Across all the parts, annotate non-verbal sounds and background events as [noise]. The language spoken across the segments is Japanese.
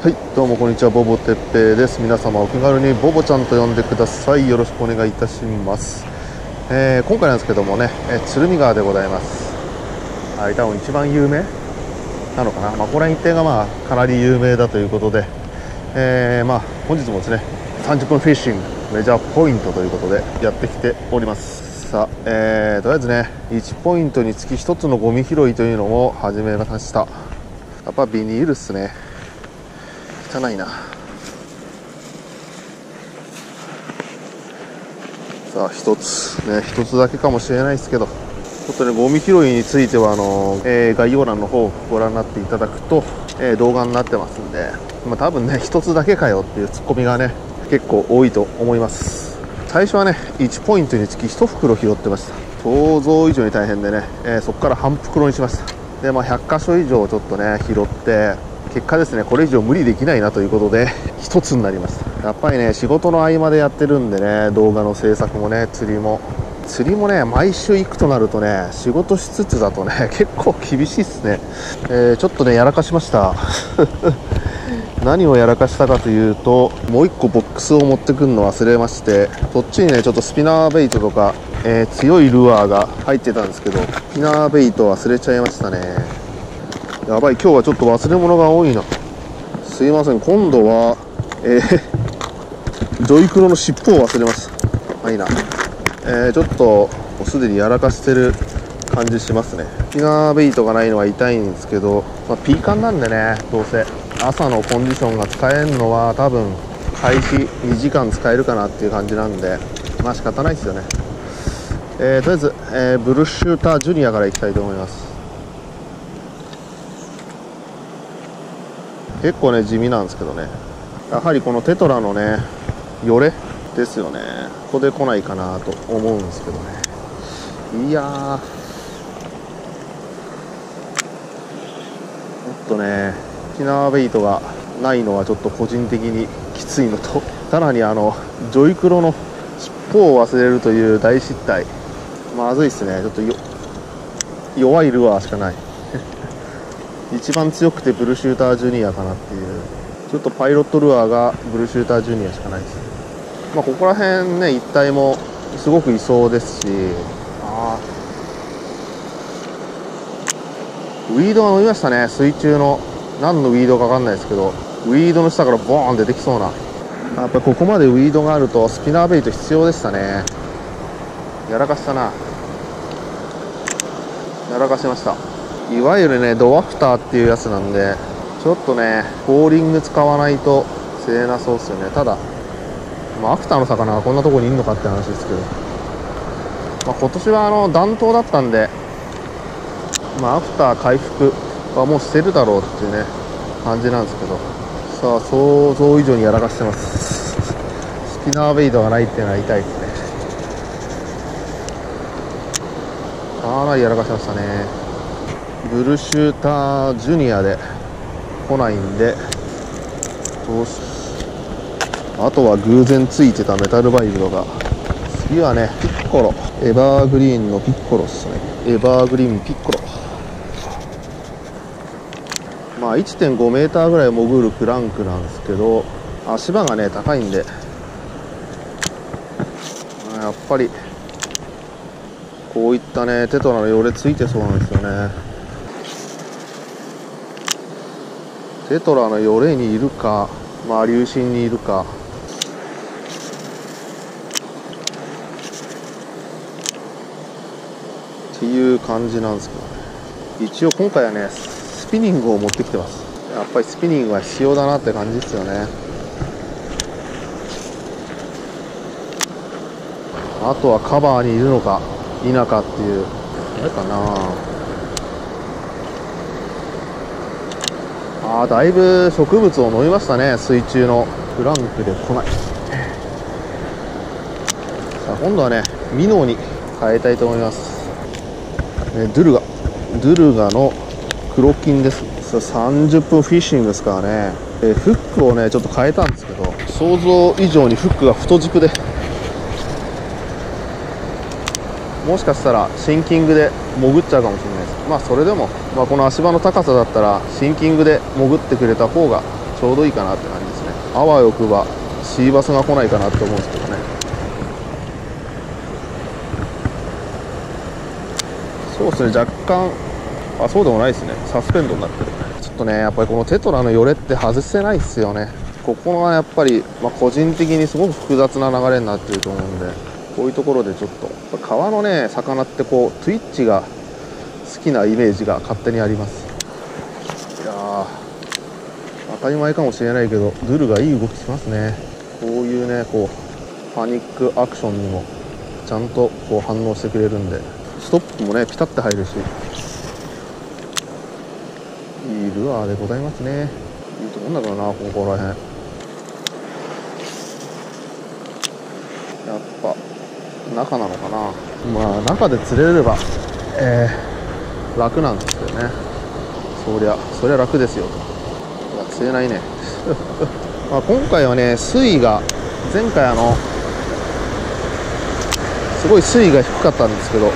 はいどうもこんにちはボボてっぺです。皆様お気軽にボボちゃんと呼んでください。よろしくお願いいたします、えー今回なんですけどもね、えー鶴見川でございます。はい多分一番有名なのかな？まあここら一帯がまあかなり有名だということでえーまあ本日もですね30分フィッシングメジャーポイントということでやってきております。さあ、えーとりあえずね1ポイントにつき1つのゴミ拾いというのを始めました。やっぱビニールっすね。汚いな。さあ一つね。一つだけかもしれないですけどちょっとねゴミ拾いについてはあの、えー概要欄の方をご覧になっていただくと、えー動画になってますんで、まあ、多分ね一つだけかよっていうツッコミがね結構多いと思います。最初はね1ポイントにつき1袋拾ってました。想像以上に大変でね、えーそこから半袋にしました。でまあ100箇所以上ちょっとね拾って結果ですねこれ以上無理できないなということで [laughs] 一つになりました。やっぱりね仕事の合間でやってるんでね動画の制作もね釣りも。釣りもね毎週行くとなるとね仕事しつつだとね [laughs] 結構厳しいっすね、えーちょっとねやらかしました。[laughs] 何をやらかしたかというともう1個ボックスを持ってくるの忘れましてそっちにねちょっとスピナーベイトとか、えー強いルアーが入ってたんですけどスピナーベイト忘れちゃいましたね。やばい今日はちょっと忘れ物が多いな。すいません今度はえー、[laughs] ジョイクロの尻尾を忘れましたまあいいな。えー、ちょっともうすでにやらかしてる感じしますね。ピナーベイトがないのは痛いんですけど、まあ、ピーカンなんでねどうせ。朝のコンディションが使えるのは多分開始2時間使えるかなっていう感じなんでまあ仕方ないですよね。えー、とりあえず、えーブルッシュータージュニアからいきたいと思います。結構ね地味なんですけどね。やはりこのテトラのねよれですよね。ここで来ないかなと思うんですけどね。いやー。ちょっとねキナーベイトがないのはちょっと個人的にきついのと。[laughs] さらにあのジョイクロの尻尾を忘れるという大失態。まずいっすね。ちょっと弱いルアーしかない。一番強くてブルシュータージュニアかなっていう。ちょっとパイロットルアーがブルシュータージュニアしかないです。まあここら辺ね一帯もすごくいそうですし。あー。ウィードが伸びましたね。水中の何のウィードか分かんないですけど。ウィードの下からボーン出てきそうな。やっぱりここまでウィードがあるとスピナーベイト必要でしたね。やらかしたな。やらかしました。いわゆるねドワフターっていうやつなんでちょっとねボーリング使わないと釣れなそうっすよね。ただ、まあ、アフターの魚がこんなとこにいるのかって話ですけど、まあ、今年はあの暖冬だったんで、まあ、アフター回復はもうしてるだろうっていうね感じなんですけど。さあ想像以上にやらかしてます。スピナーベイトがないっていうのは痛いですね。かなりやらかしましたね。ブルシュータージュニアで来ないんでどうしあとは偶然ついてたメタルバイブドが次はねピッコロ。エバーグリーンのピッコロっすね。エバーグリーンピッコロ。まあ1.5メーターぐらい潜るクランクなんですけど足場がね高いんで。やっぱりこういったねテトラのよれついてそうなんですよね。テトラのよれにいるかまあ流進にいるか。っていう感じなんですけどね。一応今回はねスピニングを持ってきてます。やっぱりスピニングは必要だなって感じですよね。あとはカバーにいるのか否かっていうあれかな。あだいぶ植物を飲みましたね。水中のフランクで来ないさあ今度はねミノーに変えたいと思います、ね、ドゥルガ。ドゥルガの黒金です。30分フィッシングですからね、えフックをねちょっと変えたんですけど想像以上にフックが太軸でもしかしたらシンキングで潜っちゃうかもしれないですまあそれでも、まあ、この足場の高さだったらシンキングで潜ってくれた方がちょうどいいかなって感じですね。あわよくばシーバスが来ないかなって思うんですけどね。そうですね若干あそうでもないですね。サスペンドになってる。ちょっとねやっぱりこのテトラのよれって外せないですよね。ここがやっぱり、まあ、個人的にすごく複雑な流れになってると思うんで。こういうところでちょっと川のね魚ってこうトゥイッチが好きなイメージが勝手にあります。いや当たり前かもしれないけどドゥルがいい動きしますね。こういうねこうパニックアクションにもちゃんとこう反応してくれるんでストップもねピタッて入るし。いいルアーでございますね。いいとこんだからなここら辺やっぱ中なのかな。まあ中で釣れればえー、楽なんですけどね。そりゃそりゃ楽ですよ。といや釣れないね。[laughs] まあ今回はね水位が前回あのすごい水位が低かったんですけど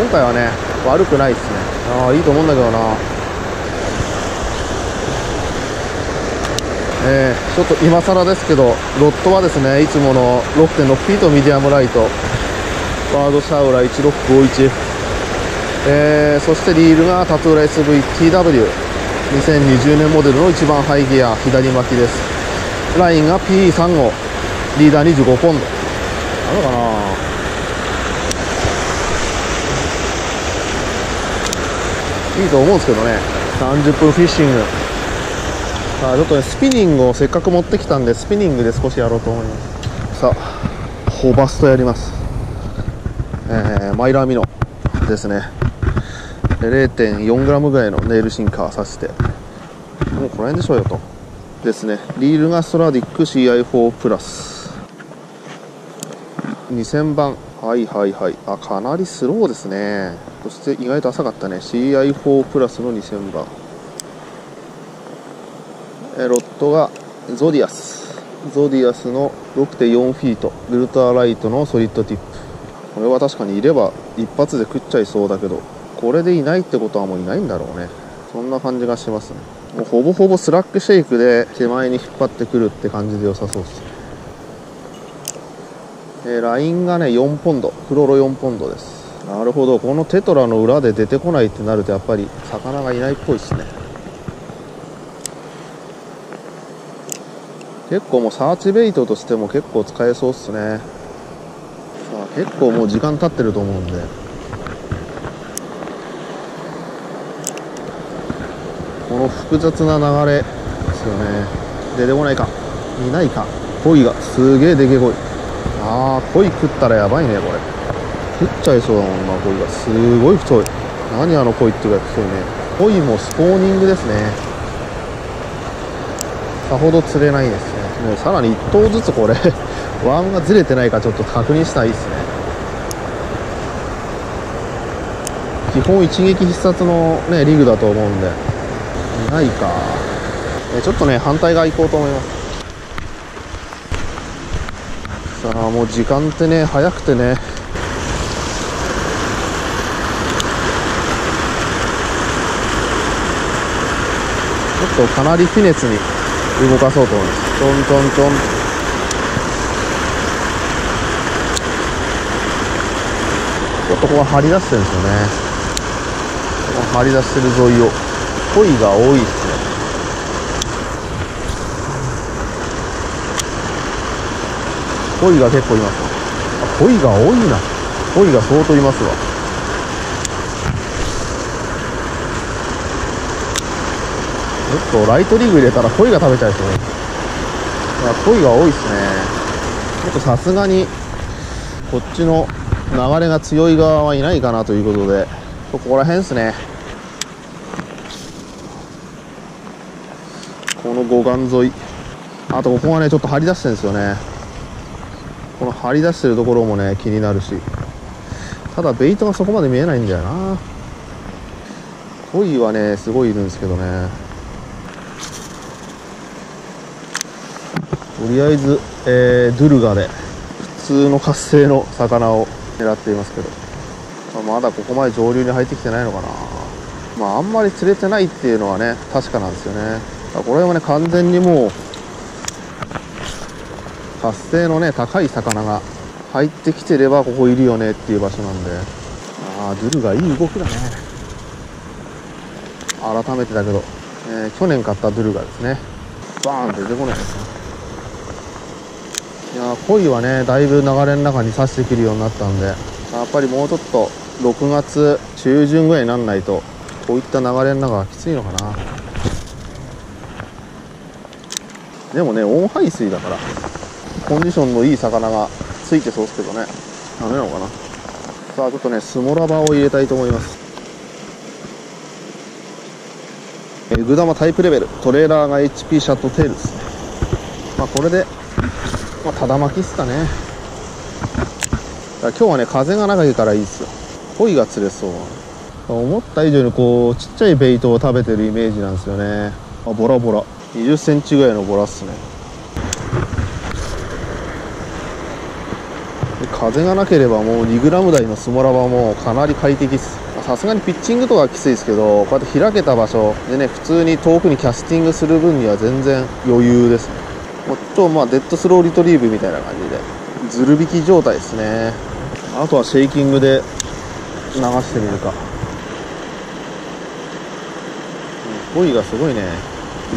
今回はね悪くないですね。ああいいと思うんだけどな。えー、ちょっと今更ですけどロッドはですねいつもの6.6フィートミディアムライトワールドシャウラ 1651F、えー、そしてリールがタトゥーラ SVTW2020 年モデルの一番ハイギア左巻きです。ラインが P35 リーダー25ポンド。なのかな？いいと思うんですけどね。30分フィッシング。さあちょっとねスピニングをせっかく持ってきたんでスピニングで少しやろうと思います。さあホバストやりますえー、マイラーミノ。ですね。0.4g ぐらいのネイルシンカーさせて。もうこの辺でしょうよと。ですね。リールがストラディック CI4 プラス。2000番。はいはいはい。あかなりスローですね。そして意外と浅かったね。CI4 プラスの2000番。ロッドがゾディアス。ゾディアスの6.4フィート。ウルトラライトのソリッドティップ。これは確かにいれば一発で食っちゃいそうだけどこれでいないってことはもういないんだろうね。そんな感じがしますね。もうほぼほぼスラックシェイクで手前に引っ張ってくるって感じで良さそうです。えー、ラインがね4ポンド。クロロ4ポンドです。なるほど。このテトラの裏で出てこないってなるとやっぱり魚がいないっぽいですね。結構もうサーチベイトとしても結構使えそうっすね。結構もう時間経ってると思うんで。この複雑な流れですよね。出てこないか。いないか。鯉がすげえでけえ鯉ああ鯉食ったらやばいねこれ。食っちゃいそうだもんな鯉が。すごい太い。何あの鯉っていうか太いね。鯉もスポーニングですね。さほど釣れないですね。もうさらに1頭ずつこれ [laughs] ワームがずれてないかちょっと確認したらいいですね。基本一撃必殺のねリグだと思うんで。ないか。ちょっとね反対側行こうと思います。さあもう時間ってね早くてね。ちょっとかなりフィネスに動かそうと思います。トントントンちょっとここは張り出してるんですよね。張り出してる沿いを。鯉が多いっすね。鯉が結構います。あ鯉が多いな。鯉が相当いますわ。ちょっとライトリグ入れたら鯉が食べちゃいそうまあ、鯉が多いですね。ちょっとさすがにこっちの流れが強い側はいないかなということで。ここら辺ですね。この護岸沿い。あとここがねちょっと張り出してるんですよね。この張り出してるところもね気になるし。ただベイトがそこまで見えないんだよな。鯉はねすごいいるんですけどね。とりあえず、えー、ドゥルガで普通の活性の魚を狙っていますけど、ま、だここまで上流に入ってきてないのかな。まああんまり釣れてないっていうのはね確かなんですよね。これはね完全にもう活性のね高い魚が入ってきてればここいるよねっていう場所なんで。ああドゥルがいい動きだね。改めてだけど、えー、去年買ったドゥルがですね。バーンと出てこないですね。いや鯉はねだいぶ流れの中に刺してくるようになったんで。やっぱりもうちょっと6月中旬ぐらいになんないとこういった流れの中はきついのかな。でもね温排水だからコンディションのいい魚がついてそうですけどね。ダメなのかな。さあちょっとねスモラバを入れたいと思います。えグダマタイプレベルトレーラーが HP シャットテールですね。まあこれでまあ、ただ巻きっすかね。今日はね風が長いからいいっすよ。鯉が釣れそう。思った以上にこうちっちゃいベイトを食べてるイメージなんですよね。あボラボラ。2 0センチぐらいのボラっすね。風がなければもう 2g 台のスモラバもかなり快適っす。さすがにピッチングとかきついですけどこうやって開けた場所。でね普通に遠くにキャスティングする分には全然余裕ですね。もっとまあデッドスローリトリーブみたいな感じで。ずる引き状態ですね。あとはシェイキングで流してみるか。鯉がすごいね。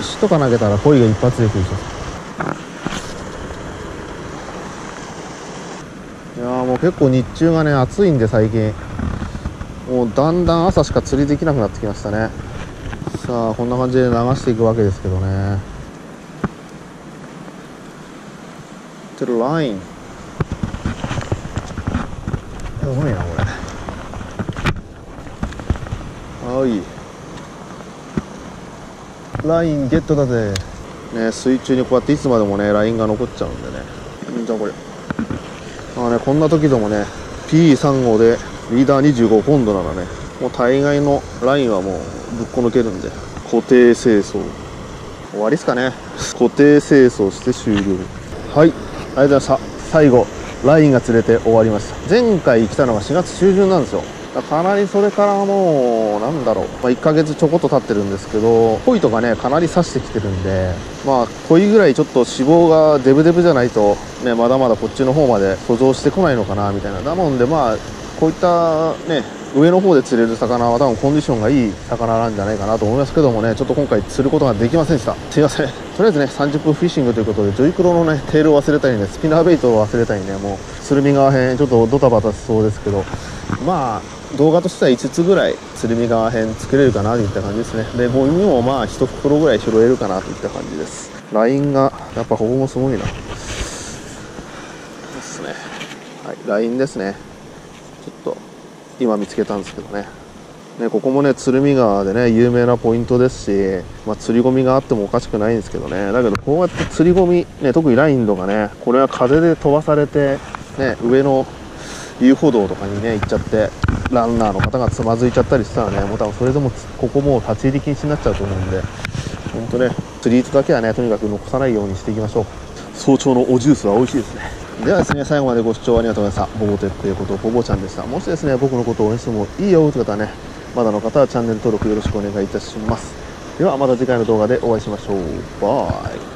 石とか投げたら鯉が一発で来るでしょいやもう結構日中がね暑いんで最近。もうだんだん朝しか釣りできなくなってきましたね。さあこんな感じで流していくわけですけどね。ってるライン。やばいなこれ。はい。ラインゲットだぜ。ね水中にこうやっていつまでもねラインが残っちゃうんでね。じゃあこれ。あねこんな時でもね P3 号でリーダー25今度ならねもう大概のラインはもうぶっこ抜けるんで固定清掃。終わりっすかね。固定清掃して終了。はい。ありがとうございました。最後ラインが釣れて終わりました。前回来たのが4月中旬なんですよかなりそれからもうなんだろう、まあ、1ヶ月ちょこっと経ってるんですけど鯉とかねかなり刺してきてるんでまあ鯉ぐらいちょっと脂肪がデブデブじゃないとねまだまだこっちの方まで遡上してこないのかなみたいな。だもんでまあこういったね上の方で釣れる魚は多分コンディションがいい魚なんじゃないかなと思いますけどもねちょっと今回釣ることができませんでした。すいません。とりあえずね30分フィッシングということでジョイクロのねテールを忘れたりねスピナーベイトを忘れたりねもう鶴見川編ちょっとドタバタしそうですけど。まあ動画としては5つぐらい鶴見川編作れるかなといった感じですね。でゴミもまあ1袋ぐらい拾えるかなといった感じです。ラインがやっぱここもすごいな。ですね。はいラインですね。ちょっと今見つけたんですけどね。ね、ここもね鶴見川でね有名なポイントですし、まあ、釣りゴミがあってもおかしくないんですけどね。だけどこうやって釣りゴミ、ね、特にラインとかねこれは風で飛ばされて、ね、上の遊歩道とかにね行っちゃってランナーの方がつまずいちゃったりしたらねもう多分それでもここもう立ち入り禁止になっちゃうと思うんで本当ね釣り糸だけはねとにかく残さないようにしていきましょう。早朝のおジュースは美味しいですね。ではですね最後までご視聴ありがとうございました。ボボテっていうことボボちゃんでした。もしですね僕のことを応援してもいいよという方はねまだの方はチャンネル登録よろしくお願いいたします。ではまた次回の動画でお会いしましょう。バイ